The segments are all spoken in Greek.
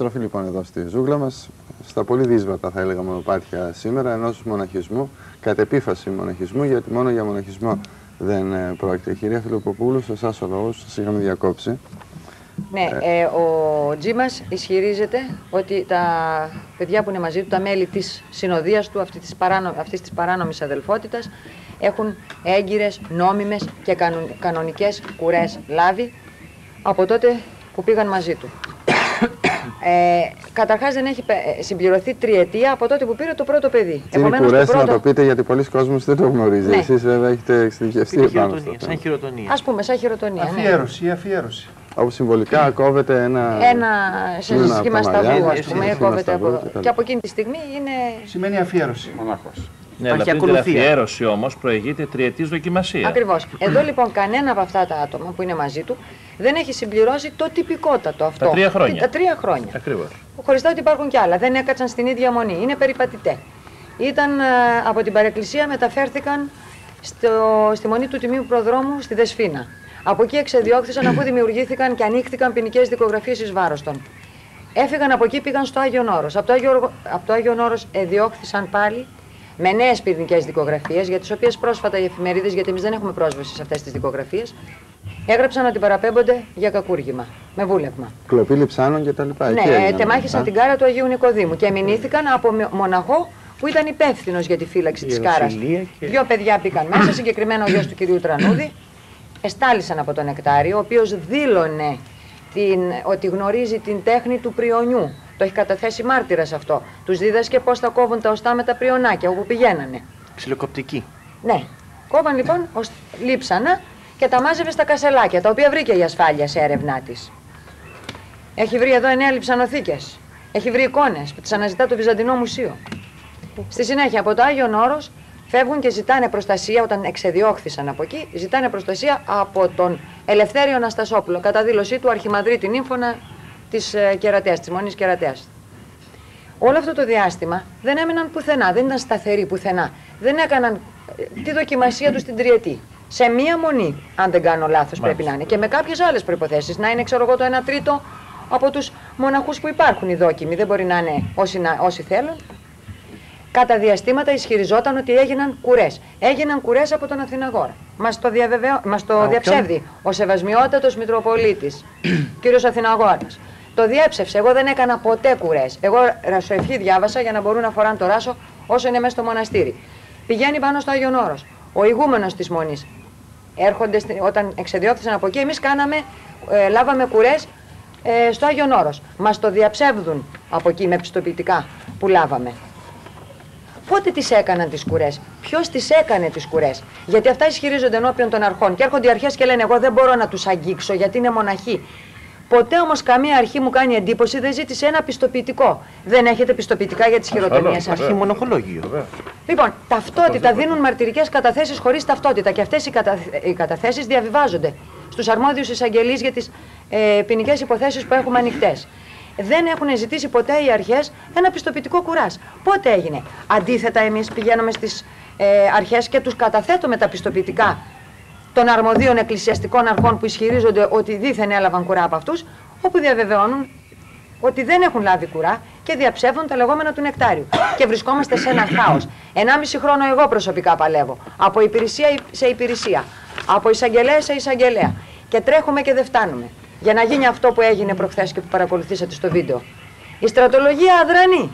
Επιστροφή λοιπόν εδώ στη ζούγκλα μας, στα πολύ δύσβατα θα έλεγα μονοπάτια σήμερα, ενός μοναχισμού, κατ' επίφαση μοναχισμού, γιατί μόνο για μοναχισμό δεν ε, πρόκειται. Κυρία Φιλοποπούλου, σε εσάς ο λόγος, σας είχαμε διακόψει. Ναι, ε, ο Τζίμα ισχυρίζεται ότι τα παιδιά που είναι μαζί του, τα μέλη της συνοδείας του, αυτή της παράνο, παράνομης αδελφότητας, έχουν έγκυρες, νόμιμες και κανονικές κουρές λάβει από τότε που πήγαν μαζί του. Ε, Καταρχάς δεν έχει ε, συμπληρωθεί τριετία από τότε που πήρε το πρώτο παιδί. Τι είναι πρώτο... να το πείτε γιατί πολλοί κόσμοι δεν το γνωρίζει. Ναι. Εσείς βέβαια έχετε εξειδικευτεί επάνω στο Σαν χειροτονία. Α πούμε, σαν χειροτονία. Ναι. Αφιέρωση, ναι. αφιέρωση. Όπου συμβολικά κόβεται ένα. Ένα σε σχήμα σταυρού, ας πούμε, κόβεται από. Και από εκείνη τη στιγμή είναι. Σημαίνει αφιέρωση. Μονάχο. Ναι, αλλά την αφιέρωση όμως προηγείται τριετής δοκιμασίας. Ακριβώς. Εδώ λοιπόν κανένα από αυτά τα άτομα που είναι μαζί του δεν έχει συμπληρώσει το τυπικότατο αυτό. Τα τρία χρόνια. Τα τρία χρόνια. Ακριβώς. Χωριστά ότι υπάρχουν κι άλλα. Δεν έκατσαν στην ίδια μονή. Είναι περιπατητέ. Ήταν ε, από την παρεκκλησία μεταφέρθηκαν στο, στη μονή του Τιμίου Προδρόμου στη Δεσφίνα. Από εκεί εξεδιώχθησαν αφού δημιουργήθηκαν και ανοίχθηκαν ποινικές δικογραφίες εις βάρος των. Έφυγαν από εκεί, πήγαν στο Άγιο Νόρο. Από το Άγιο, από το Άγιο Νόρο εδιώχθησαν πάλι με νέες πυρηνικές δικογραφίες, για τις οποίες πρόσφατα οι εφημερίδες, γιατί εμείς δεν έχουμε πρόσβαση σε αυτές τις δικογραφίες, έγραψαν ότι παραπέμπονται για κακούργημα, με βούλευμα. Κλοπή λιψάνων κτλ. Ναι, τεμάχησαν την κάρα του Αγίου Νικοδήμου και μηνύθηκαν από μοναχό που ήταν υπεύθυνος για τη φύλαξη της κάρας. Και... Δύο παιδιά πήγαν μέσα, συγκεκριμένα ο γιος του κυρίου Τρανούδη, εστάλησαν από τον Νεκτάριο, ο οποίος δήλωνε την, ότι γνωρίζει την τέχνη του πριονιού το έχει καταθέσει μάρτυρας αυτό. Τους δίδασκε πώς θα κόβουν τα οστά με τα πριονάκια όπου πηγαίνανε. Ξυλοκοπτική. Ναι. Κόβαν λοιπόν, ως, λείψανα και τα μάζευε στα κασελάκια, τα οποία βρήκε η ασφάλεια σε έρευνά της. Έχει βρει εδώ εννέα λιψανοθήκες. Έχει βρει εικόνες που τις αναζητά το Βυζαντινό Μουσείο. Στη συνέχεια από το Άγιο Όρος φεύγουν και ζητάνε προστασία όταν εξεδιώχθησαν από εκεί. Ζητάνε προστασία από τον Ελευθέριο Αναστασόπουλο κατά δήλωσή του Αρχιμαδρίτη Νύμφωνα της ε, κερατέας, της μονή κερατέας. Όλο αυτό το διάστημα δεν έμεναν πουθενά, δεν ήταν σταθεροί πουθενά. Δεν έκαναν ε, τη δοκιμασία τους στην τριετή. Σε μία μονή, αν δεν κάνω λάθος, πρέπει να είναι. Και με κάποιες άλλες προποθέσει. Να είναι, ξέρω εγώ, το 1 τρίτο από τους μοναχούς που υπάρχουν οι δόκιμοι. Δεν μπορεί να είναι όσοι, να, όσοι θέλουν. Κατά διαστήματα ισχυριζόταν ότι έγιναν κουρές. Έγιναν κουρές από τον Αθηναγόρα. Μας το, διαβεβαιώ, μας το διαψεύδει ο Σεβασμιότατος Μητροπολίτης, κύριος Αθηναγόρα. Το διέψευσε. Εγώ δεν έκανα ποτέ κουρές. Εγώ ρασοευχή διάβασα για να μπορούν να φοράνε το ράσο όσο είναι μέσα στο μοναστήρι. Πηγαίνει πάνω στο Άγιον Όρος. Ο ηγούμενος της Μονής. Έρχονται, όταν εξεδιώχθησαν από εκεί, εμείς κάναμε, ε, λάβαμε κουρές ε, στο Άγιον Όρος. Μας το διαψεύδουν από εκεί με πιστοποιητικά που λάβαμε. Πότε τις έκαναν τις κουρές, Ποιος τις έκανε τις κουρές; Γιατί αυτά ισχυρίζονται ενώπιον των αρχών. Και έρχονται οι αρχές και λένε: Εγώ δεν μπορώ να τους αγγίξω γιατί είναι μοναχοί. Ποτέ όμως καμία αρχή μου κάνει εντύπωση δεν ζήτησε ένα πιστοποιητικό. Δεν έχετε πιστοποιητικά για τις χειροτονίε σας. Αρχή μονοχολόγιο. Λοιπόν, ταυτότητα δίνουν μαρτυρικές καταθέσεις χωρίς ταυτότητα και αυτές οι, κατα... οι καταθέσεις διαβιβάζονται στους αρμόδιους εισαγγελείς για τις ε, ποινικές υποθέσεις που έχουμε ανοιχτές. Δεν έχουν ζητήσει ποτέ οι αρχές ένα πιστοποιητικό κουρά. Πότε έγινε; Αντίθετα, εμείς πηγαίνουμε στις ε, αρχές και τους καταθέτουμε τα πιστοποιητικά των αρμοδίων εκκλησιαστικών αρχών που ισχυρίζονται ότι δίθεν έλαβαν κουρά από αυτούς, όπου διαβεβαιώνουν ότι δεν έχουν λάβει κουρά και διαψεύδουν τα λεγόμενα του νεκτάριου. Και βρισκόμαστε σε ένα χάος. Ενάμιση χρόνο εγώ προσωπικά παλεύω. Από υπηρεσία σε υπηρεσία. Από εισαγγελέα σε εισαγγελέα. Και τρέχουμε και δεν φτάνουμε. Για να γίνει αυτό που έγινε προχθές και που παρακολουθήσατε στο βίντεο. Η στρατολογία αδρανή.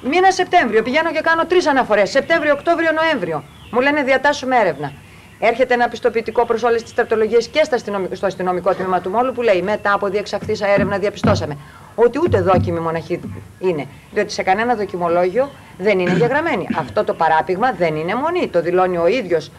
Μήνα Σεπτέμβριο πηγαίνω και κάνω τρεις αναφορές. Σεπτέμβριο, Οκτώβριο, Νοέμβριο. Μου λένε διατάσσουμε έρευνα. Έρχεται ένα πιστοποιητικό προς όλες τις στρατολογίες και στο αστυνομικό τμήμα του Μόλου που λέει μετά από διεξαχθήσα έρευνα διαπιστώσαμε ότι ούτε δόκιμη μοναχή είναι. Διότι σε κανένα δοκιμολόγιο δεν είναι διαγραμμένη. Αυτό το παράπηγμα δεν είναι μονή. Το δηλώνει ο ίδιος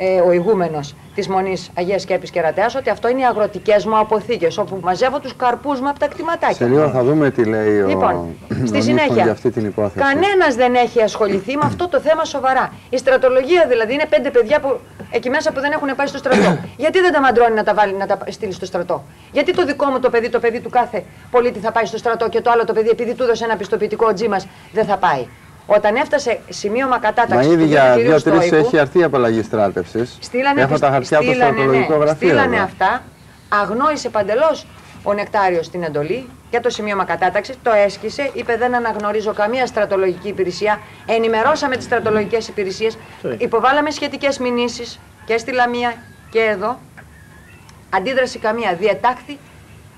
ε, ο ηγούμενος της Μονής Αγίας Σκέπης και Ρατέα ότι αυτό είναι οι αγροτικές μου αποθήκες, όπου μαζεύω τους καρπούς μου από τα κτηματάκια. Σε λίγο θα δούμε τι λέει λοιπόν, ο στη συνέχεια, για αυτή την υπόθεση. Κανένας δεν έχει ασχοληθεί με αυτό το θέμα σοβαρά. Η στρατολογία δηλαδή είναι πέντε παιδιά που, εκεί μέσα που δεν έχουν πάει στο στρατό. Γιατί δεν τα μαντρώνει να τα, βάλει, να τα στείλει στο στρατό; Γιατί το δικό μου το παιδί, το παιδί του κάθε πολίτη θα πάει στο στρατό και το άλλο το παιδί, επειδή του έδωσε ένα πιστοποιητικό ο Τζίμα, δεν θα πάει; Όταν έφτασε σημείωμα κατάταξης. Μα ήδη για δύο-τρεις έχει αρθεί η απαλλαγή στράτευσης. Στείλανε, Έχω τα χαρτιά από το στρατολογικό ναι, γραφείο. Στείλανε αυτά. Αγνόησε παντελώς ο Νεκτάριος την εντολή για το σημείωμα κατάταξης, το έσκησε, είπε δεν αναγνωρίζω καμία στρατολογική υπηρεσία. Ενημερώσαμε τις στρατολογικές υπηρεσίες, υποβάλαμε σχετικές μηνύσεις και στη Λαμία και εδώ. Αντίδραση καμία. Διετάχθη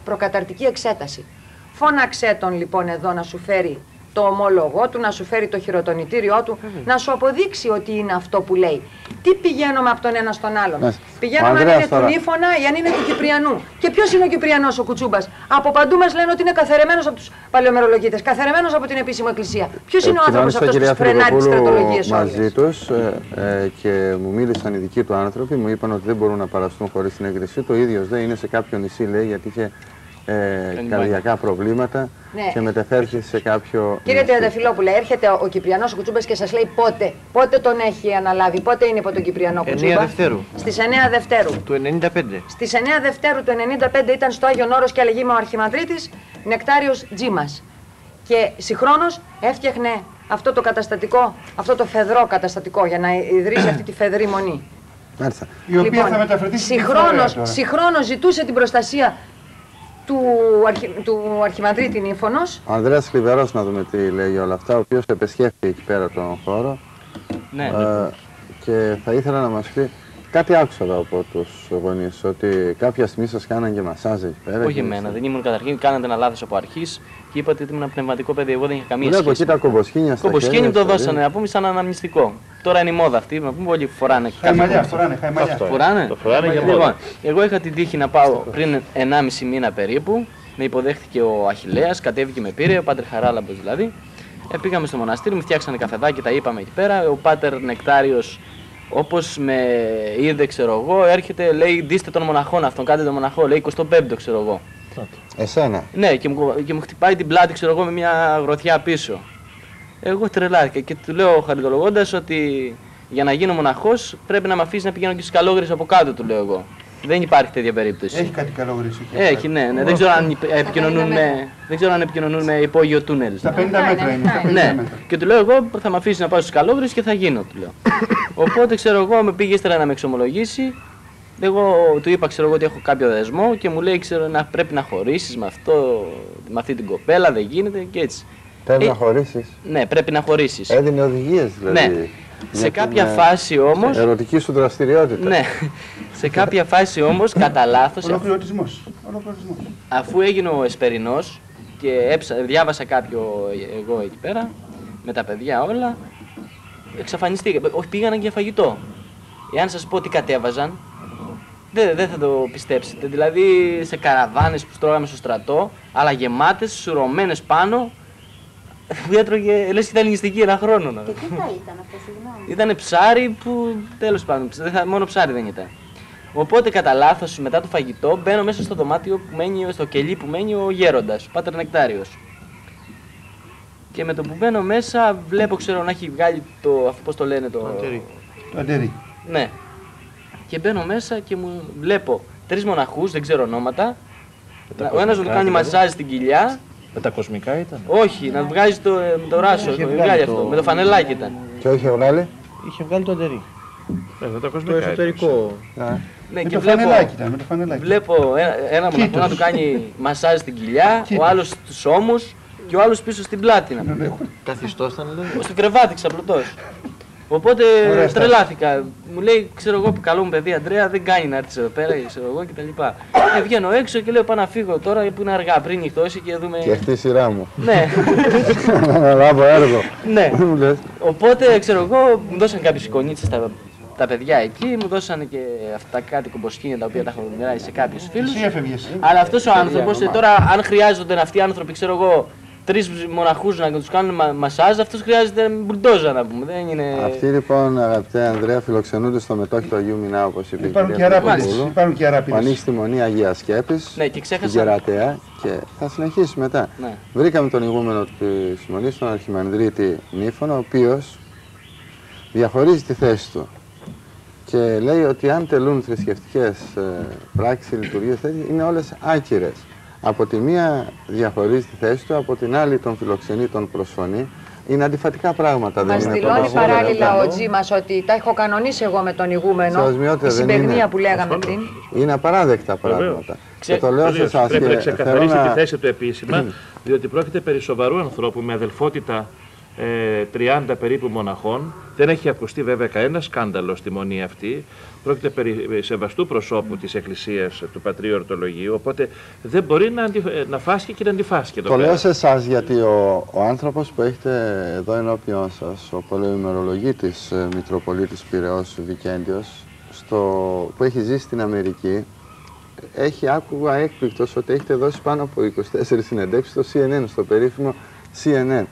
προκαταρτική εξέταση. Φώναξε τον λοιπόν εδώ να σου φέρει το ομόλογό του, να σου φέρει το χειροτονητήριό του, να σου αποδείξει ότι είναι αυτό που λέει. Τι πηγαίνουμε από τον ένα στον άλλον; Ναι. Πηγαίνουμε Ο αν είναι Ανδρέας του τώρα. Νίφωνα ή αν είναι του Κυπριανού; Και ποιος είναι ο Κυπριανός ο Κουτσούμπας; Από παντού μας λένε ότι είναι καθαρεμένο από τους παλαιομερολογίτες, καθαρεμένο από την επίσημη εκκλησία. Ποιος είναι ο άνθρωπος Επικοινώνησα, αυτός κυρία που φρενάει τις Φιλιπποπούλου, στρατολογίες μαζί όλε. τους ε, ε, και μου μίλησαν οι δικοί του άνθρωποι, μου είπαν ότι δεν μπορούν να παραστούν χωρίς την έγκρισή του. Ο ίδιος δεν είναι σε κάποιο νησί, λέει, γιατί είχε ε, καρδιακά προβλήματα Ναι. και μετεφέρθηκε σε κάποιο. Κύριε νησί. Τριανταφυλόπουλε, έρχεται ο, ο Κυπριανός ο Κουτσούμπας και σας λέει πότε. Πότε τον έχει αναλάβει, πότε είναι υπό τον Κυπριανό 9 Κουτσούμπα; Δευτέρου. Στις 9 Δευτέρου. Του 95. Στις 9 Δευτέρου του 95 ήταν στο Άγιο Όρος και έλεγε ο Αρχιμανδρίτης Νεκτάριος Τζίμας. Και συγχρόνως έφτιαχνε αυτό το καταστατικό, αυτό το φεδρό καταστατικό για να ιδρύσει αυτή τη φεδρή μονή. Μάλιστα. Η οποία θα μεταφερθεί στην συγχρόνως, Κιθαρέα τώρα. συγχρόνως ζητούσε την προστασία του, αρχι, του Αρχιμανδρίτη Νύφωνος Ο Ανδρέας Κλιβερός να δούμε τι λέει όλα αυτά, ο οποίος επεσχέθηκε εκεί πέρα τον χώρο Ναι. ε, και θα ήθελα να μας πει κάτι άκουσα εδώ από τους γονείς, ότι κάποια στιγμή σας κάναν και μασάζ εκεί πέρα. Όχι και- εμένα, δεν ήμουν καταρχήν. Κάνατε ένα λάθος από αρχής και είπατε ότι ήμουν ένα πνευματικό παιδί. Εγώ δεν είχα καμία Βλέπω σχέση. εκεί τα κομποσχήνια στα Κομποσχήνι μου χέρια, το στα δώσανε, δίνει. να πούμε σαν αναμνηστικό. Τώρα είναι η μόδα αυτή, να πούμε όλοι φοράνε κάθε Χαϊμαλιά, φορά. φοράνε, χαϊμαλιά. Αυτό. Φοράνε. Το φοράνε για Λοιπόν, μόδα. εγώ είχα την τύχη να πάω πριν 1,5 μήνα περίπου. Με υποδέχτηκε ο Αχηλέας, κατέβηκε με πήρε, ο Πάτερ Χαράλαμπος δηλαδή. Ε, πήγαμε στο μοναστήρι, μου φτιάξανε καφεδάκι, τα είπαμε εκεί πέρα. Ο Πάτερ Νεκτάριος, όπως με είδε, ξέρω εγώ, έρχεται, λέει: Ντύστε τον μοναχόν αυτόν, κάντε τον μοναχό, λέει 25ο, ξέρω εγώ. Εσένα. Ναι, και μου, και μου χτυπάει την πλάτη, ξέρω εγώ, με μια γροθιά πίσω. Εγώ τρελάθηκα και του λέω χαριτολογώντα ότι για να γίνω μοναχός πρέπει να με αφήσεις να πηγαίνω και στις καλόγρε από κάτω, του λέω εγώ. Δεν υπάρχει τέτοια περίπτωση. Έχει κάτι καλό γρήσι. Έχει, ναι, ναι. Δεν ξέρω αν υπ- επικοινωνούν με, δεν ξέρω αν επικοινωνούν με υπόγειο τούνελ. Στα 50 μέτρα είναι. Στα 50 Ναι, μέτρα. και του λέω εγώ θα με αφήσεις να πάω στους καλόγρε και θα γίνω, του λέω. Οπότε ξέρω εγώ, με πήγε ύστερα να με εξομολογήσει. Εγώ του είπα, ξέρω εγώ, ότι έχω κάποιο δεσμό και μου λέει, ξέρω, να πρέπει να χωρίσεις με, αυτό, με αυτή την κοπέλα, δεν γίνεται και έτσι. Πρέπει Ε, να χωρίσεις. Ναι, πρέπει να χωρίσεις. Έδινε οδηγίες δηλαδή. Ναι. Για Σε την, κάποια ε, φάση όμω. Ερωτική σου δραστηριότητα. Ναι, σε κάποια φάση όμως, κατά λάθο, Ολοκληρωτισμός. Ολοκληρωτισμός. αφού έγινε ο Εσπερινός και έψα, διάβασα κάποιο εγώ εκεί πέρα, με τα παιδιά όλα, εξαφανιστήκα. Όχι, πήγαιναν για φαγητό. Εάν σας πω τι κατέβαζαν, δεν, δεν θα το πιστέψετε. Δηλαδή σε καραβάνες που στρώγαμε στο στρατό, αλλά γεμάτες, σουρωμένες πάνω, που έτρωγε, λες και ήταν νηστική ένα χρόνο. να- Και τι θα ήταν αυτό, συγγνώμη; ήταν ψάρι που τέλος πάντων, ψ- δεν θα, μόνο ψάρι δεν ήταν. Οπότε κατά λάθος μετά το φαγητό μπαίνω μέσα στο δωμάτιο που μένει, στο κελί που μένει ο γέροντας, ο Πάτερ Νεκτάριος. Και με το που μπαίνω μέσα βλέπω ξέρω να έχει βγάλει το, αυτό πώς το λένε το... Το αντερί. Ναι. Και μπαίνω μέσα και μου βλέπω τρεις μοναχούς, δεν ξέρω ονόματα. τα Ο ένας μου κοσμικά, κάνει δηλαδή. μασάζ στην κοιλιά. Με τα κοσμικά ήταν. Όχι, να βγάζει το, ε, με το ράσο, Είχε το βγάλει βγάλει το- αυτό, με το φανελάκι ήταν. Και όχι βγάλει. Είχε βγάλει το αντερί. Ε, με τα Το κοσμικά. ήταν. εσωτερικό. Α, Ναι, Με και το βλέπω, φανελάκι ήταν. Με το φανελάκι. βλέπω ένα, ένα μοναχό Κοίτος. να του κάνει μασάζ στην κοιλιά, ο Κοίτος. άλλος στους ώμους και ο άλλος πίσω στην πλάτη. να πούμε. Καθιστό ήταν, λέει. Στο κρεβάτι ξαπλωτός. Οπότε Ωραία στάση. τρελάθηκα. Μου λέει, ξέρω εγώ που καλό μου παιδί Αντρέα, δεν κάνει να έρθει εδώ πέρα, ξέρω εγώ κτλ. Ε, βγαίνω έξω και λέω πάω να φύγω τώρα που είναι αργά πριν νυχτώσει και δούμε. Και αυτή η σειρά μου. ναι, Να αναλάβω έργο. ναι. Μου λες. Οπότε ξέρω εγώ, μου δώσαν κάποιες εικονίτσες τα, τα παιδιά εκεί, μου δώσαν και αυτά κάτι κομποσχήνια τα οποία τα έχω μοιράσει σε κάποιους φίλους. Εσύ έφευγες. Αλλά αυτός ο άνθρωπος, τώρα, αν χρειάζονται αυτοί οι άνθρωποι, ξέρω εγώ, τρεις μοναχούς να τους κάνουν μα, μασάζ, αυτό χρειάζεται μπουλντόζα να πούμε. Δεν είναι. Αυτοί λοιπόν, αγαπητέ Ανδρέα, φιλοξενούνται στο μετόχι του Αγίου Μινά, όπως είπε η Υπάρχουν και κυρία αράπηδες. Παπαδοπούλου, Υπάρχουν και που αράπηδες. ανοίξει τη μονή Αγίας Σκέπης Ναι, και στην ξέχασα. Κερατέα και θα συνεχίσει μετά. Ναι. Βρήκαμε τον ηγούμενο της Μονής, τον Αρχιμανδρίτη Νίφωνο, ο οποίος διαχωρίζει τη θέση του και λέει ότι αν τελούν θρησκευτικές πράξεις, λειτουργίες τέτοιε, είναι όλες άκυρες. Από τη μία διαχωρίζει τη θέση του, από την άλλη τον φιλοξενεί, τον προσφωνεί. Είναι αντιφατικά πράγματα. Μας δεν είναι δηλώνει πραγματικά. παράλληλα ο καλό. Τζίμας ότι τα έχω κανονίσει εγώ με τον ηγούμενο. Σεβασμιότητα, Η δεν συμπεγνία είναι. που λέγαμε Ασφαλώς. πριν. Είναι απαράδεκτα Βεβαίως. πράγματα. Ξε- Και το λέω σε Βεβαίως, εσάς. Πρέπει να ξεκαθαρίσει τη θέση του Ναι. επίσημα, διότι πρόκειται περί σοβαρού ανθρώπου με αδελφότητα ε, 30 περίπου μοναχών. Δεν έχει ακουστεί βέβαια κανένα σκάνδαλο στη μονή αυτή. Πρόκειται περί ε, σεβαστού προσώπου της Εκκλησίας του Πατρίου Ορτολογίου, οπότε δεν μπορεί να, αντι, ε, να φάσκει και να αντιφάσκει εδώ Το πέρα. λέω σε εσάς γιατί ο, ο άνθρωπος που έχετε εδώ ενώπιον σας, ο πολεομερολογήτης ε, Μητροπολίτης Πυραιός Βικέντιος, στο, που έχει ζήσει στην Αμερική, έχει άκουγα έκπληκτος ότι έχετε δώσει πάνω από 24 συνεντεύξεις στο CNN, στο περίφημο CNN.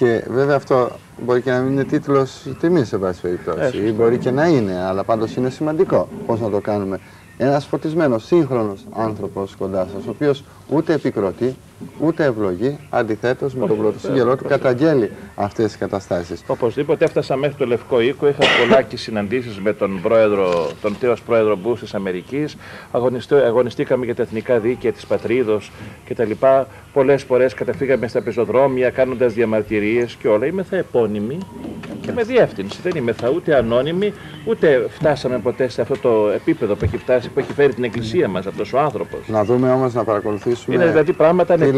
Και βέβαια αυτό μπορεί και να μην είναι τίτλος τιμής σε πάση περιπτώσει, ή μπορεί και να είναι, αλλά πάντως είναι σημαντικό πώς να το κάνουμε. Ένας φωτισμένος, σύγχρονος άνθρωπος κοντά σας, ο οποίος ούτε επικροτεί, ούτε ευλογεί, αντιθέτως με τον πρωτοσύγγελό του καταγγέλει αυτές τις καταστάσεις. Οπωσδήποτε έφτασα μέχρι το Λευκό Οίκο. Είχα πολλάκι συναντήσεις με τον, πρόεδρο, τον τέος πρόεδρο Μπούς της Αμερικής. Αγωνιστή, αγωνιστήκαμε για τα εθνικά δίκαια της πατρίδος κτλ. Πολλές φορές καταφύγαμε στα πεζοδρόμια κάνοντας διαμαρτυρίες και όλα. Είμαι θα επώνυμη και με διεύθυνση. Δεν είμαι θα ούτε ανώνυμη, ούτε φτάσαμε ποτέ σε αυτό το επίπεδο που έχει φτάσει, που έχει φέρει την Εκκλησία μας αυτός ο άνθρωπος. Να δούμε όμως, να παρακολουθήσουμε Είναι δηλαδή πράγματα